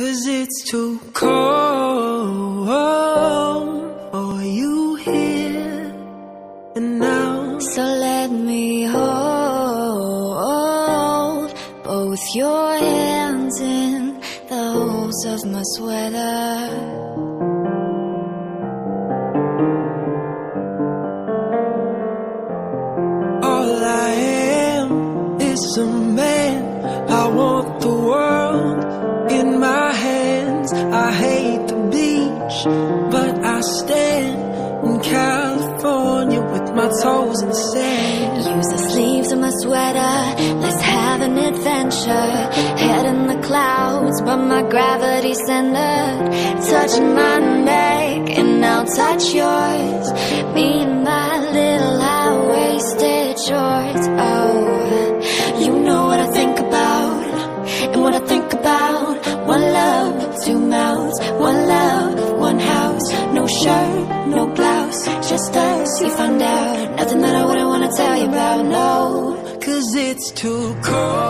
Cause it's too cold for you here and now. So let me hold both your hands in the holes of my sweater. I hate the beach, but I stand in California with my toes in the sand. Use the sleeves of my sweater. Let's have an adventure. Head in the clouds, but my gravity's centered. Touching my neck, no blouse. Just us, you find out. Nothing that I wouldn't wanna tell you about, no. Cause it's too cold